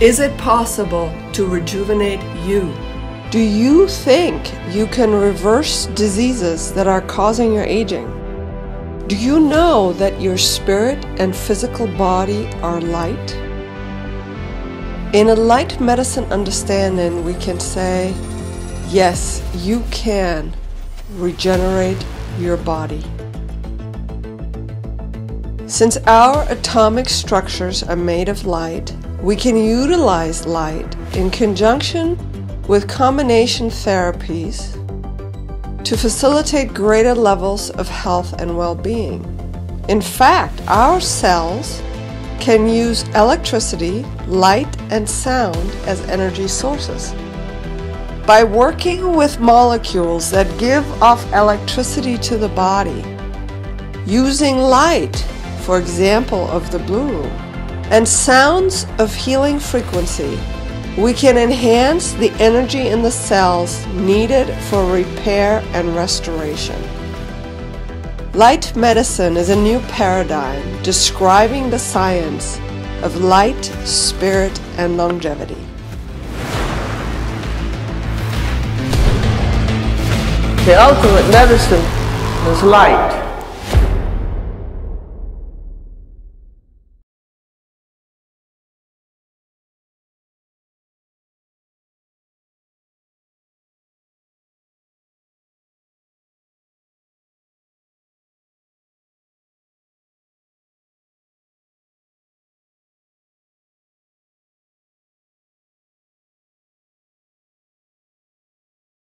Is it possible to rejuvenate you? Do you think you can reverse diseases that are causing your aging? Do you know that your spirit and physical body are light? In a light medicine understanding, we can say, yes, you can regenerate your body. Since our atomic structures are made of light, we can utilize light in conjunction with combination therapies to facilitate greater levels of health and well-being. In fact, our cells can use electricity, light, and sound as energy sources. By working with molecules that give off electricity to the body, using light, for example, of the Blu Room, and sounds of healing frequency, we can enhance the energy in the cells needed for repair and restoration. Light medicine is a new paradigm describing the science of light, spirit, and longevity. The ultimate medicine is light.